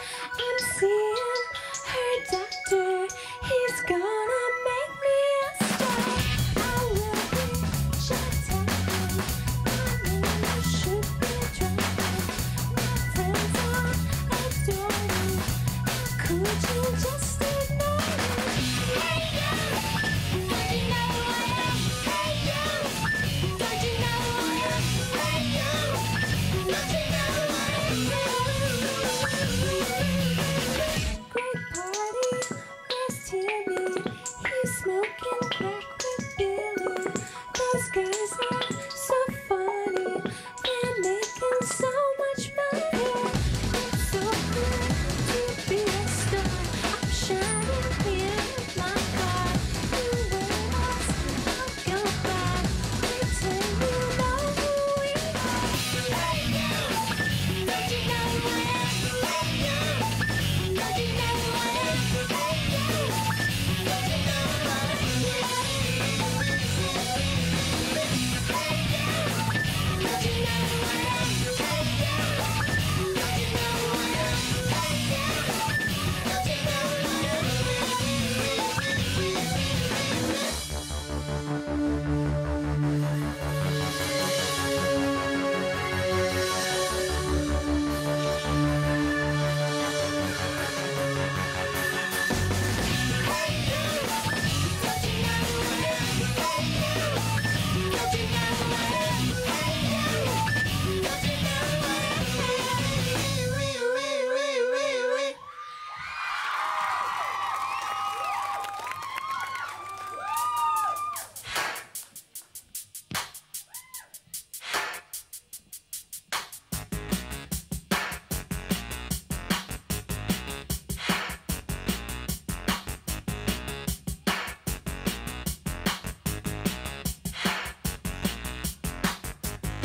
I'm seeing.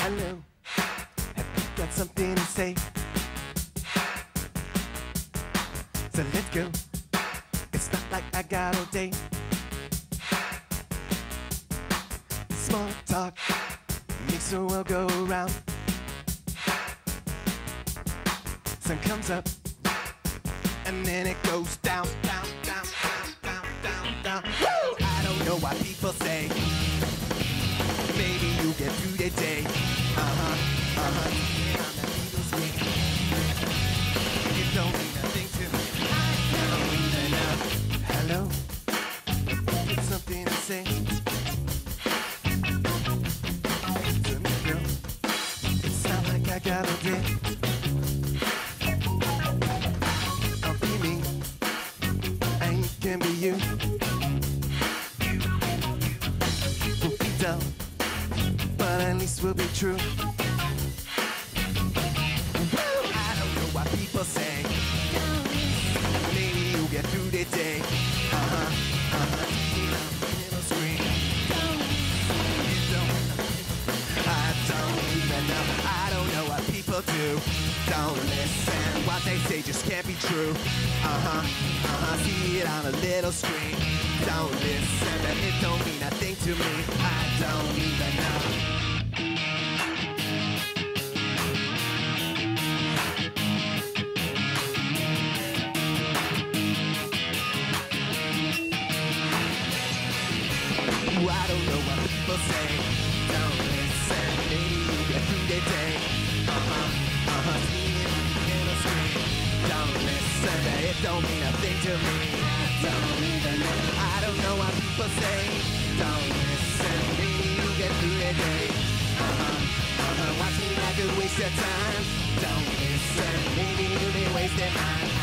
Hello, have you got something to say? So let's go. It's not like I got all day. Small talk makes the world go around. Sun comes up and then it goes down, down, know. Something to say. To me, girl. It's not like I got a day. I'll be me, and you can be you. We'll be dumb, but at least we'll be true. I don't know what people say. Maybe you'll get through the day. Don't listen. What they say just can't be true. Uh huh. Uh huh. See it on a little screen. Don't listen. And it don't mean nothing to me. I don't even know. I don't know what people say. Don't mean nothing to me. Don't even. I don't know what people say. Don't listen. Maybe you get through the day. Uh huh. Uh huh. Watch me like a waste of time. Don't listen. Maybe you'll be wasting mine.